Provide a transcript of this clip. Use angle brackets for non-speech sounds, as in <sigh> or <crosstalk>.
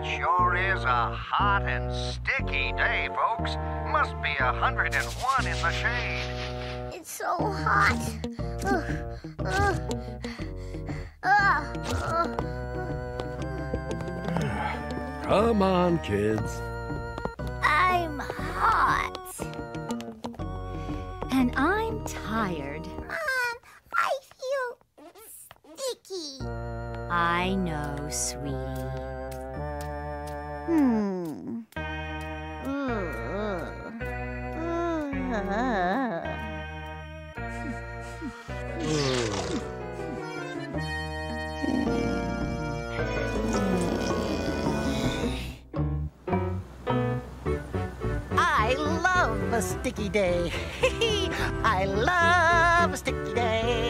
It sure is a hot and sticky day, folks. Must be a 101 in the shade. It's so hot. <sighs> Come on, kids. I'm hot. And I'm tired. Mom, I feel sticky. I know, sweetie. <laughs> I love a sticky day. <laughs> I love a sticky day.